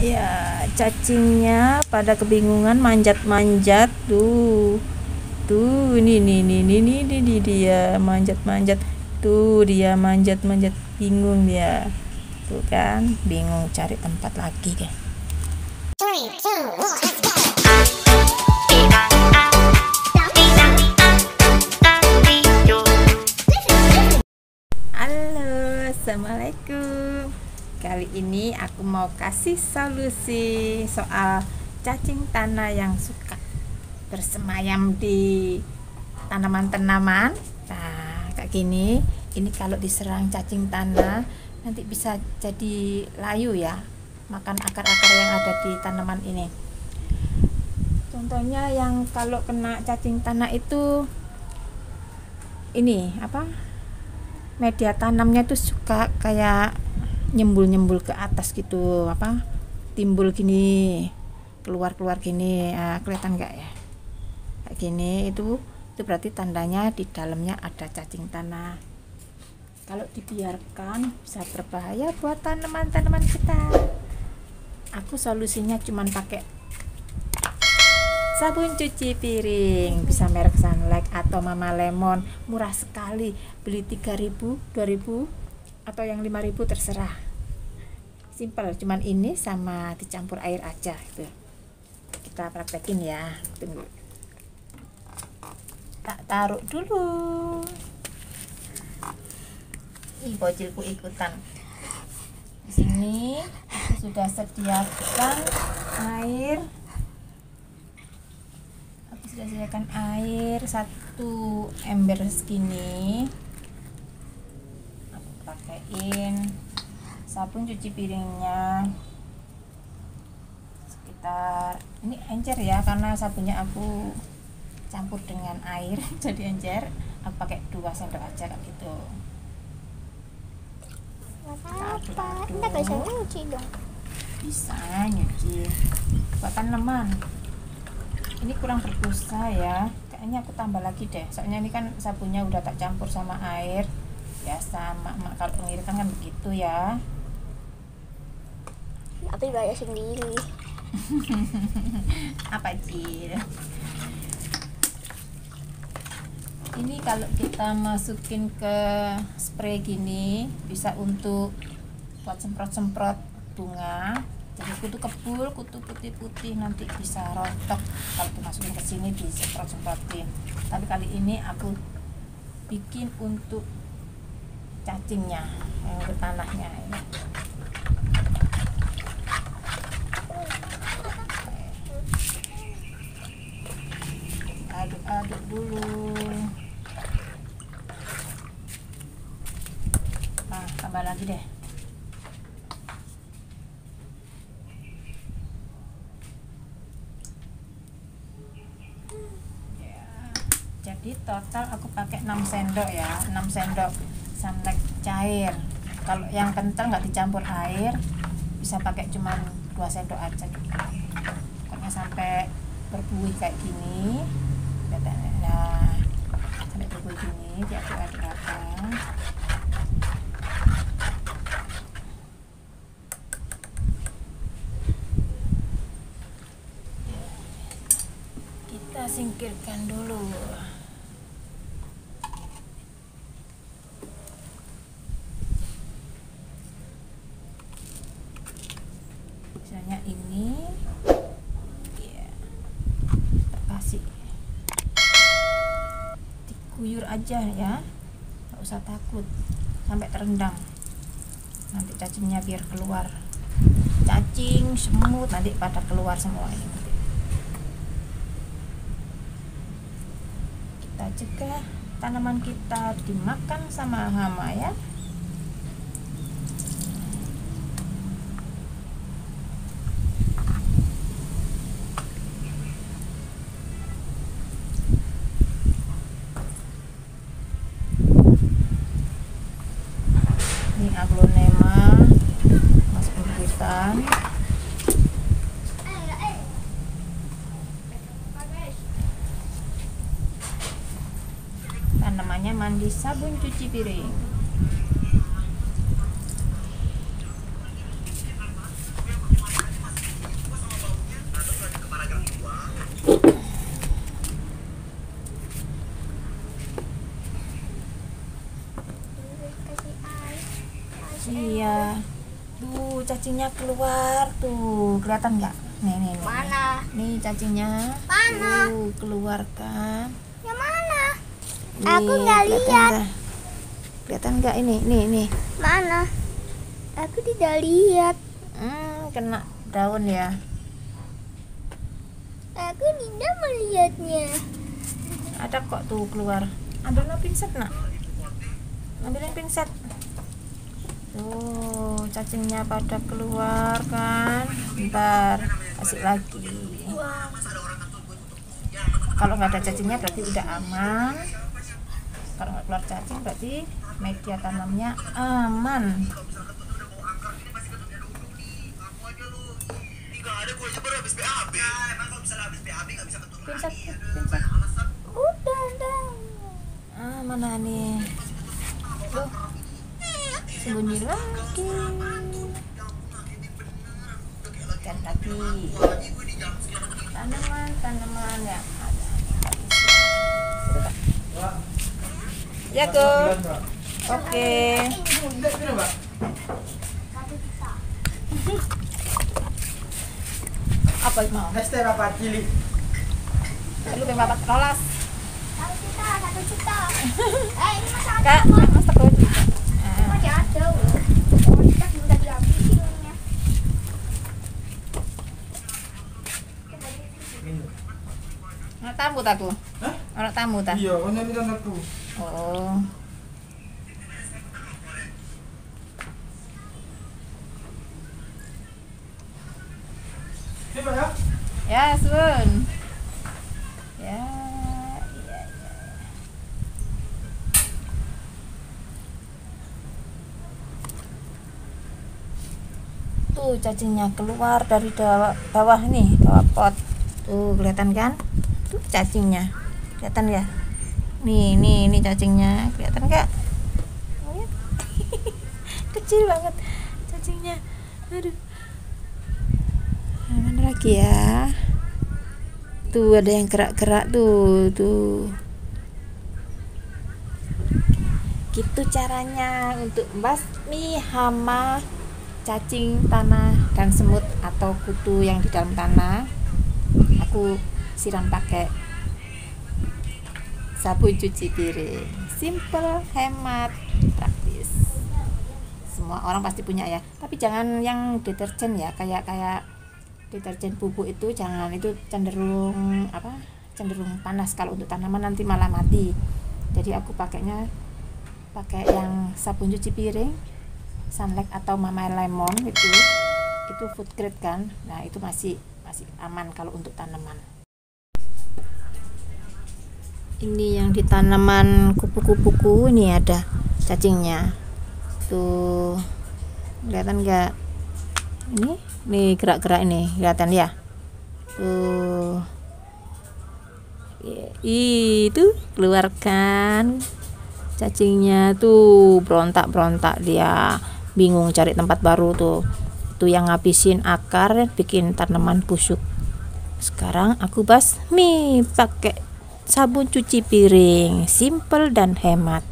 ya cacingnya pada kebingungan manjat-manjat. Tuh tuh ini ini ini ini ini, dia manjat-manjat. Tuh dia manjat-manjat bingung dia. Tuh kan bingung cari tempat lagi deh. Halo, Assalamualaikum Kali ini aku mau kasih solusi soal cacing tanah yang suka bersemayam di tanaman-tanaman. Nah, kayak gini. Ini kalau diserang cacing tanah nanti bisa jadi layu ya Makan akar-akar yang ada di tanaman ini. Contohnya yang kalau kena cacing tanah itu ini apa? Media tanamnya tuh suka kayak nyembul-nyembul ke atas gitu apa timbul gini keluar-keluar gini nah, kelihatan nggak ya? Kayak gini itu itu berarti tandanya di dalamnya ada cacing tanah. Kalau dibiarkan bisa berbahaya buat tanaman-tanaman kita. Aku solusinya cuman pakai sabun cuci piring bisa merek Sunlight atau Mama Lemon murah sekali beli 3000 2000 atau yang 5000 terserah. Simple cuman ini sama dicampur air aja itu kita praktekin ya tunggu. Tak taruh dulu. Ih bocilku ikutan. Di sini aku sudah sediakan air. Sudah sediakan air satu ember segini. aku pakaiin sabun cuci piringnya. Sekitar ini encer ya karena sabunnya aku campur dengan air jadi encer. Aku pakai dua sendok aja kayak gitu. Apa enggak bisa nyuci dong. Bisa nyuci. Buat tanaman ini kurang berdosa ya. Kayaknya aku tambah lagi deh. Soalnya ini kan sabunnya udah tak campur sama air biasa mak mak kalau pengiritan kan begitu ya. Tapi bayar sendiri. Apa cil? Ini kalau kita masukin ke spray gini bisa untuk buat semprot-semprot bunga. Jadi kutu kebul kutu putih-putih nanti bisa rontok. Kalau dimasukin ke sini disemprot-semprotin. Tapi kali ini aku bikin untuk cacingnya yang untuk tanahnya ini aduk-aduk dulu. Nah tambah lagi deh. Jadi total aku pakai 6 sendok ya 6 sendok sunlight cair. Kalau yang kental nggak dicampur air bisa pakai cuma 2 sendok aja pokoknya sampai berbuih kayak gini nah sampai berbuih gini diaduk-aduk kita singkirkan dulu misalnya ini ya kasih dikuyur aja ya. Nggak usah takut. Sampai terendam. Nanti cacingnya biar keluar. Cacing semut nanti pada keluar semua ini kita cegah tanaman kita dimakan sama hama ya beli sabun cuci piring Iya. Tuh cacingnya keluar tuh. Kelihatan nggak? Nih, nih, nih. Mana? Nih cacingnya. Mana? Tuh, keluarkan. Nih, Aku nggak lihat. kelihatan nggak ini nih nih Mana? Aku tidak lihat. hmm, kena daun ya Aku tidak melihatnya. ada kok tuh keluar ambilnya pinset nak ambilin pinset tuh cacingnya pada keluar kan ntar kasih lagi Wow. kalau nggak ada cacingnya berarti udah aman kalau nggak keluar cacing berarti media tanamnya aman. Udah, udah. ah mana nih? Tuh. Sembunyi lagi. Ikan lagi tanaman tanaman yang ada. Kak. Ya go oke apa mau Esther apa cilik? lu papat rolas Satu juta, satu juta. eh, ini ada kak mas masih ada. Ini. Anak tamu tak Hah? anak tamu tak Iya, ini kan aku. Oh ya? Ya. Ya, iya. Tuh cacingnya keluar dari bawah, bawah nih, bawah pot. Tuh kelihatan kan? Tuh cacingnya. Kelihatan ya? Nih, nih, ini cacingnya. Kelihatan nggak? Kecil banget cacingnya. Aduh. Nah, mana lagi ya? Tuh ada yang gerak-gerak tuh, tuh. Gitu caranya untuk membasmi hama cacing tanah dan semut atau kutu yang di dalam tanah. Aku siram pakai sabun cuci piring. Simple, hemat, praktis. Semua orang pasti punya ya. Tapi jangan yang deterjen ya, kayak kayak deterjen bubuk itu jangan itu cenderung apa cenderung panas kalau untuk tanaman nanti malah mati jadi aku pakainya pakai yang sabun cuci piring sunlight atau mama lemon itu itu food grade kan nah itu masih masih aman kalau untuk tanaman ini yang di tanaman kupu-kupuku ini ada cacingnya. Tuh kelihatan nggak? Ini nih gerak-gerak ini kelihatan ya? Tuh. Itu keluarkan cacingnya tuh berontak-berontak dia. Bingung cari tempat baru tuh. Tuh yang ngabisin akar bikin tanaman busuk. Sekarang aku basmi pakai sabun cuci piring simple dan hemat